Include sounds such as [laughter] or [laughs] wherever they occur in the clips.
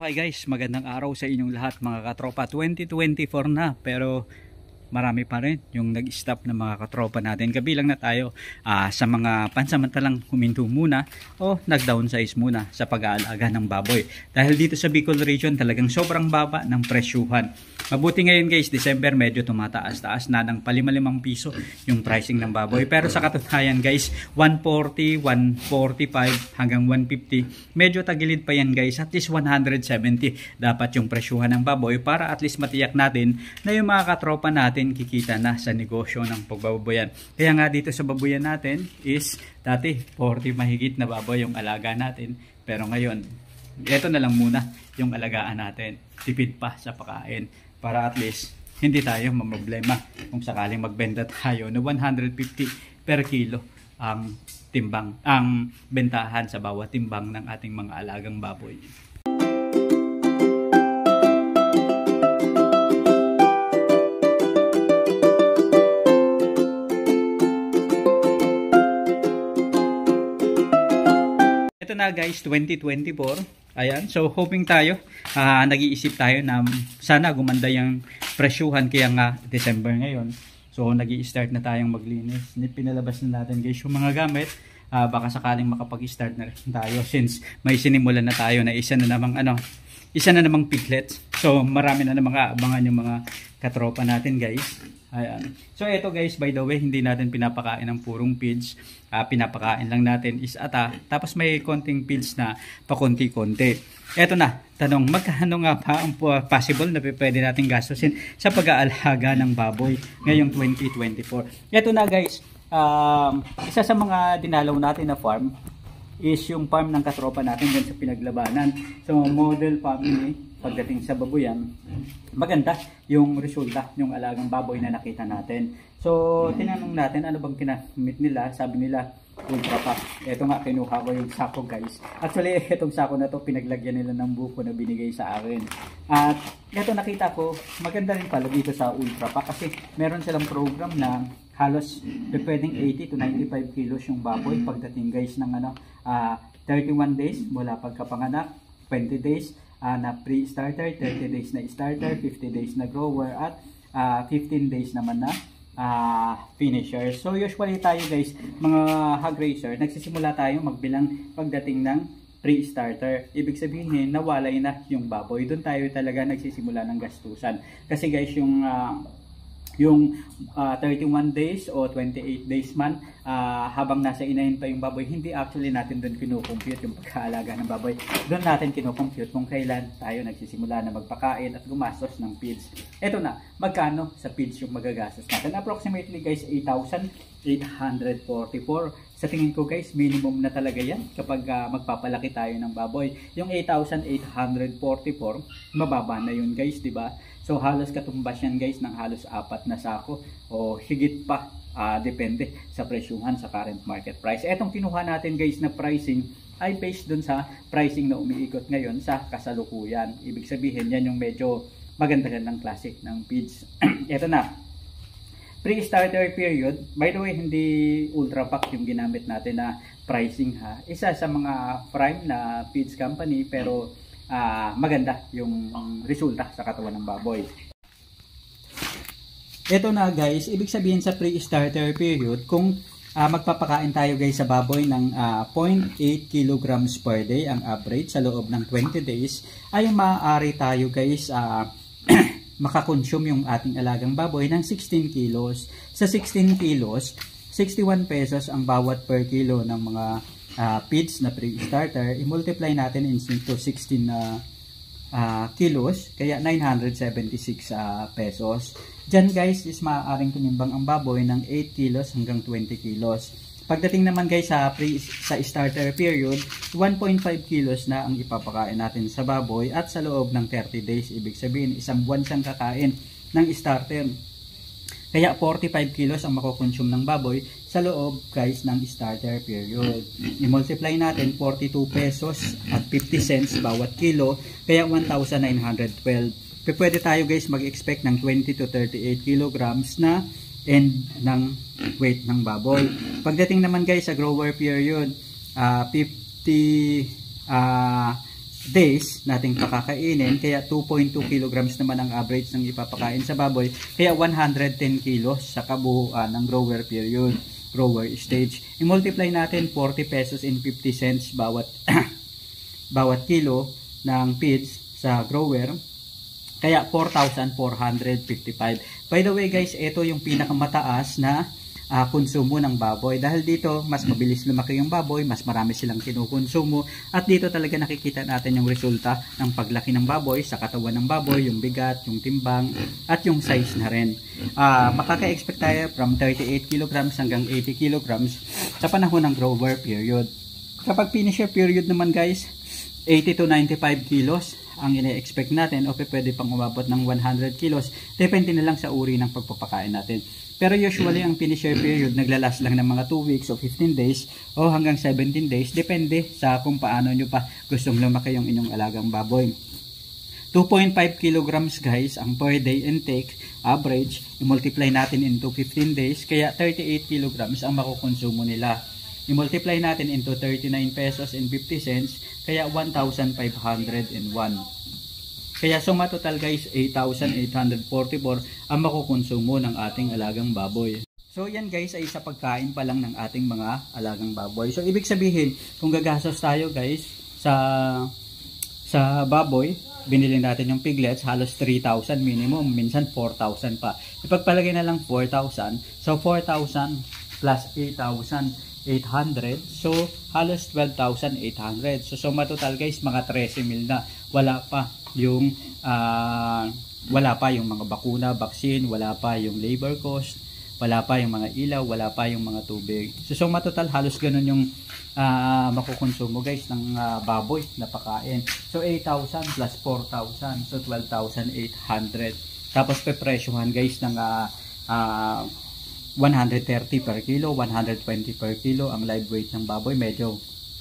Hi guys, magandang araw sa inyong lahat mga katropa. 2024 na pero marami pa rin yung nag-stop ng mga katropa natin. Kabilang na tayo uh, sa mga pansamantalang huminto muna o nag-downsize muna sa pag-aalaga ng baboy. Dahil dito sa Bicol region talagang sobrang baba ng presyuhan. Mabuti ngayon guys, December medyo tumataas-taas na ng palimalimang piso yung pricing ng baboy. Pero sa katunayan guys, 140, 145 hanggang 150. Medyo tagilid pa yan guys, at least 170 dapat yung presyuhan ng baboy para at least matiyak natin na yung mga katropa natin kikita na sa negosyo ng pagbababoyan. Kaya nga dito sa baboyan natin is dati 40 mahigit na baboy yung alaga natin. Pero ngayon, ito na lang muna yung alagaan natin. Tipid pa sa pakain para at least hindi tayo mamroblema kung sakaling magbenta tayo na 150 per kilo ang timbang, ang bentahan sa bawat timbang ng ating mga alagang baboy. na guys, 2024. Ayan, so hoping tayo, uh, nag-iisip tayo na sana gumanda yung presyuhan kaya nga December ngayon. So nag start na tayong maglinis. Pinalabas na natin guys yung mga gamit. Uh, baka sakaling makapag-start na rin tayo since may sinimulan na tayo na isa na namang ano, isa na namang piglets. So marami na namang aabangan yung mga katropa natin guys. Ayan. So ito guys, by the way, hindi natin pinapakain ng purong feeds. Uh, pinapakain lang natin is ata. Tapos may konting feeds na pakunti-kunti. Ito na, tanong, magkano nga pa ang possible na pwede natin gastusin sa pag-aalaga ng baboy ngayong 2024? Ito na guys, um, isa sa mga dinalaw natin na farm is yung farm ng katropa natin dyan sa pinaglabanan. So model family pagdating sa baboyan, maganda yung resulta yung alagang baboy na nakita natin. So, tinanong natin ano bang kinamit nila. Sabi nila, ultra pack. Ito nga, kinuha ko yung sako guys. Actually, [laughs] itong sako na to pinaglagyan nila ng buko na binigay sa akin. At ito nakita ko, maganda rin pala dito sa ultra pack kasi meron silang program na halos pwedeng 80 to 95 kilos yung baboy pagdating guys ng ano, uh, ah, 31 days mula pagkapanganak, 20 days, uh, na pre-starter, 30 days na starter, 50 days na grower at uh, ah, 15 days naman na uh, finisher. So usually tayo guys, mga hog racer, nagsisimula tayo magbilang pagdating ng pre-starter. Ibig sabihin, nawalay na yung baboy. Doon tayo talaga nagsisimula ng gastusan. Kasi guys, yung uh, yung uh, 31 days o 28 days man uh, habang nasa inahin pa yung baboy, hindi actually natin doon kinukompute yung pagkaalaga ng baboy. Doon natin kinukompute kung kailan tayo nagsisimula na magpakain at gumastos ng feeds. Ito na, magkano sa feeds yung magagastos natin? Approximately guys, 8,844. Sa tingin ko guys, minimum na talaga yan kapag uh, magpapalaki tayo ng baboy. Yung 8,844, mababa na yun guys, di ba? So halos katumbas yan guys ng halos apat na sako o higit pa uh, depende sa presyuhan sa current market price. Etong kinuha natin guys na pricing ay based dun sa pricing na umiikot ngayon sa kasalukuyan. Ibig sabihin yan yung medyo maganda ng classic ng feeds. [clears throat] Ito na. Pre-starter period, by the way, hindi ultra pack yung ginamit natin na pricing ha. Isa sa mga prime na feeds company pero uh, maganda yung resulta sa katawan ng baboy. Ito na guys, ibig sabihin sa pre-starter period, kung uh, magpapakain tayo guys sa baboy ng uh, 0.8 kilograms per day ang average sa loob ng 20 days, ay maaari tayo guys uh, [clears throat] makakonsume yung ating alagang baboy ng 16 kilos. Sa 16 kilos, 61 pesos ang bawat per kilo ng mga uh, feeds na pre-starter, i-multiply natin into 16 na uh, uh, kilos, kaya 976 uh, pesos. Diyan guys is maaaring tunimbang ang baboy ng 8 kilos hanggang 20 kilos. Pagdating naman guys sa, pre, sa starter period, 1.5 kilos na ang ipapakain natin sa baboy at sa loob ng 30 days, ibig sabihin isang buwan siyang kakain ng starter. Kaya 45 kilos ang makukonsume ng baboy sa loob guys ng starter period. I-multiply natin 42 pesos at 50 cents bawat kilo kaya 1,912. Pwede tayo guys mag-expect ng 20 to 38 kilograms na end ng weight ng baboy. Pagdating naman guys sa grower period, uh, 50 uh, days nating pakakainin kaya 2.2 kilograms naman ang average ng ipapakain sa baboy kaya 110 kilos sa kabuuan ng grower period grower stage. I-multiply natin 40 pesos in 50 cents bawat [clears throat] bawat kilo ng feeds sa grower kaya 4,455 by the way guys ito yung pinakamataas na uh, konsumo ng baboy. Dahil dito, mas mabilis lumaki yung baboy, mas marami silang kinukonsumo. At dito talaga nakikita natin yung resulta ng paglaki ng baboy sa katawan ng baboy, yung bigat, yung timbang, at yung size na rin. Uh, makaka-expect tayo from 38 kilograms hanggang 80 kilograms sa panahon ng grower period. Kapag finisher period naman guys, 80 to 95 kilos ang ine-expect natin o pwede pang umabot ng 100 kilos. Depende na lang sa uri ng pagpapakain natin. Pero usually ang finisher period naglalas lang ng mga 2 weeks o 15 days o hanggang 17 days. Depende sa kung paano nyo pa gustong lumaki yung inyong alagang baboy. 2.5 kilograms guys ang per day intake average. I-multiply natin into 15 days kaya 38 kilograms ang makukonsumo nila. I-multiply natin into 39 pesos and 50 cents, kaya 1,501. Kaya suma total guys, 8,844 ang makukonsumo ng ating alagang baboy. So yan guys ay sa pagkain pa lang ng ating mga alagang baboy. So ibig sabihin, kung gagastos tayo guys sa sa baboy, binili natin yung piglets, halos 3,000 minimum, minsan 4,000 pa. Ipagpalagay na lang 4,000. So 4,000 plus 8,000 800. So, halos 12,800. So, suma total guys, mga 13 mil na. Wala pa yung uh, wala pa yung mga bakuna, vaccine, wala pa yung labor cost, wala pa yung mga ilaw, wala pa yung mga tubig. So, suma total, halos ganun yung uh, makukonsumo guys ng uh, baboy na pakain. So, 8,000 plus 4,000. So, 12,800. Tapos, pepresyohan guys ng uh, uh, 130 per kilo, 120 per kilo ang live weight ng baboy. Medyo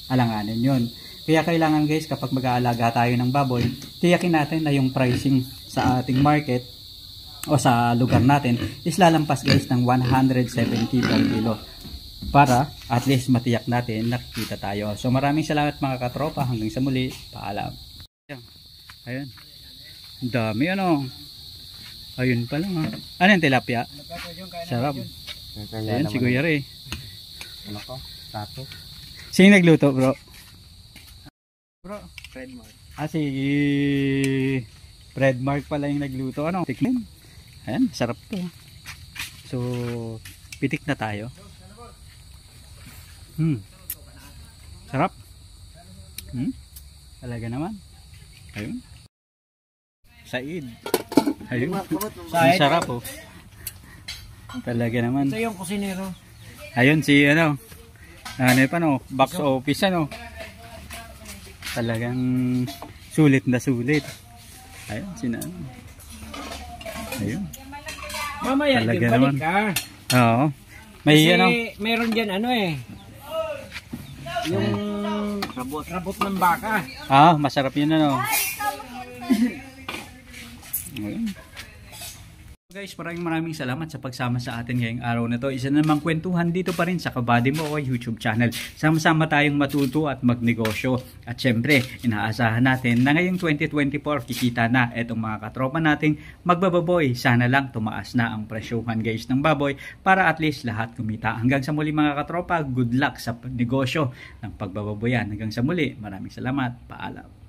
alanganin yon. Kaya kailangan guys kapag mag-aalaga tayo ng baboy, tiyakin natin na yung pricing sa ating market o sa lugar natin is lalampas guys ng 170 per kilo para at least matiyak natin nakikita tayo. So maraming salamat mga katropa hanggang sa muli. Paalam. Ayun. Dami ano. Ayun pa lang ha. Ano yung tilapia? Sarap. Ayan si Kuya Ray. Ano ko? Tato. Sino nagluto bro? Bro, Fred Mark. Ah si Fred Mark pala yung nagluto. Ano? Tikman. Ayan, sarap to. So, pitik na tayo. Hmm. Sarap. Hmm. Talaga naman. Ayun. Said. Ayun. Ang sarap oh. Talaga naman. Ito yung kusinero. Ayun si ano. Ano pa no, box office ano. Talagang sulit na sulit. Ayun si ano. Ayun. Mamaya Talaga din naman. balik ka. Oo. May Kasi ano. meron dyan ano eh. Yung rabot, rabot ng baka. Ah, masarap yun ano. [laughs] Ayun. Guys, maraming maraming salamat sa pagsama sa atin ngayong araw na to. Isa na namang kwentuhan dito pa rin sa Kabady Mo o YouTube channel. Sama-sama tayong matuto at magnegosyo. At syempre, inaasahan natin na ngayong 2024 kikita na itong mga katropa nating magbababoy. Sana lang tumaas na ang presyuhan guys ng baboy para at least lahat kumita. Hanggang sa muli mga katropa, good luck sa negosyo ng pagbababoyan. Hanggang sa muli, maraming salamat. Paalam.